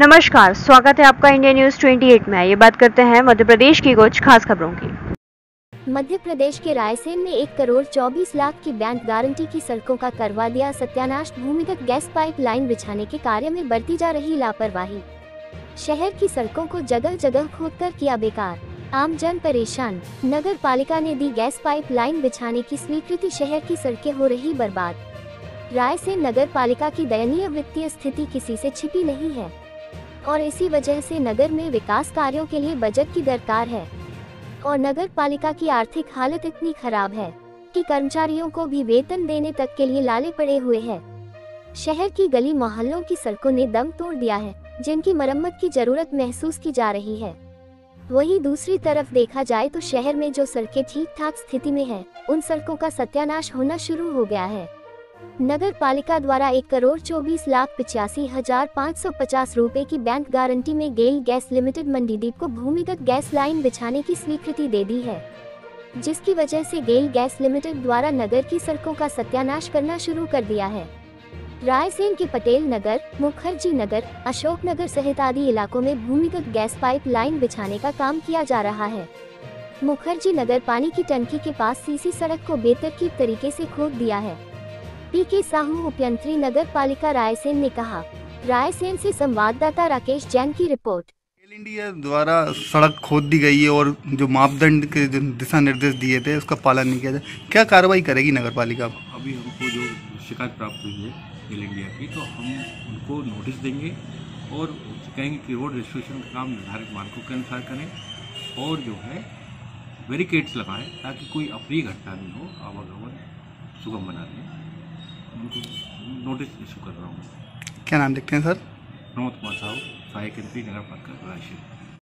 नमस्कार, स्वागत है आपका इंडिया न्यूज़ 28 में। ये बात करते हैं मध्य प्रदेश की कुछ खास खबरों की। मध्य प्रदेश के रायसेन में एक करोड़ चौबीस लाख की बैंक गारंटी की सड़कों का करवा दिया। सत्यानाश भूमिगत गैस पाइप लाइन बिछाने के कार्य में बरती जा रही लापरवाही। शहर की सड़कों को जगह जगह खोदकर किया बेकार। आम जन परेशान। नगर पालिका ने दी गैस पाइप लाइन बिछाने की स्वीकृति। शहर की सड़कें हो रही बर्बाद। रायसेन नगर पालिका की दयनीय वित्तीय स्थिति किसी से छिपी नहीं है। और इसी वजह से नगर में विकास कार्यों के लिए बजट की दरकार है। और नगर पालिका की आर्थिक हालत इतनी खराब है कि कर्मचारियों को भी वेतन देने तक के लिए लाले पड़े हुए हैं। शहर की गली मोहल्लों की सड़कों ने दम तोड़ दिया है जिनकी मरम्मत की ज़रूरत महसूस की जा रही है। वहीं दूसरी तरफ़ देखा जाए तो शहर में जो सड़कें ठीक ठाक स्थिति में हैं, उन सड़कों का सत्यानाश होना शुरू हो गया है। नगर पालिका द्वारा एक करोड़ चौबीस लाख पिचासी हज़ार पाँच सौ पचास रूपए की बैंक गारंटी में गेल गैस लिमिटेड मंडीदीप को भूमिगत गैस लाइन बिछाने की स्वीकृति दे दी है, जिसकी वजह से गेल गैस लिमिटेड द्वारा नगर की सड़कों का सत्यानाश करना शुरू कर दिया है। रायसेन के पटेल नगर, मुखर्जी नगर अशोक नगर सहित आदि इलाकों में भूमिगत गैस पाइप लाइन बिछाने का काम किया जा रहा है। मुखर्जी नगर पानी की टंकी के पास सीसी सड़क को बेतरकीब तरीके से खोद दिया है। पी के साहू उपयंत्री नगर पालिका रायसेन ने कहा रायसेन से संवाददाता राकेश जैन की रिपोर्ट। एल इंडिया द्वारा सड़क खोद दी गई है और जो मापदंड के जो दिशा निर्देश दिए थे उसका पालन नहीं किया जाए क्या कार्रवाई करेगी नगर पालिका अभी हमको जो शिकायत प्राप्त हुई है एल इंडिया की तो हम उनको नोटिस देंगे और कहेंगे कि रोड रजिस्ट्रेशन का काम निर्धारित मानकों के अनुसार करें और जो है बैरिकेड्स लगाएँ ताकि कोई अप्रिय घटना नहीं हो आवागमन सुगम बना दें उनको नोटिस इशू कर रहा हूँ। क्या नाम लिखते हैं सर? प्रमोद कुमार साहू सहायक मंत्री नगर पालिका रायपुर